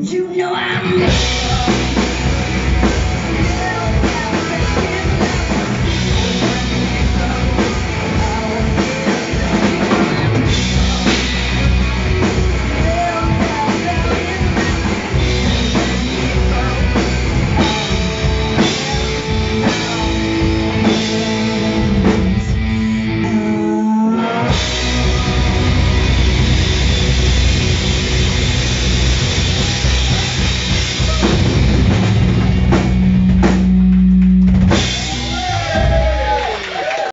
You know I'm.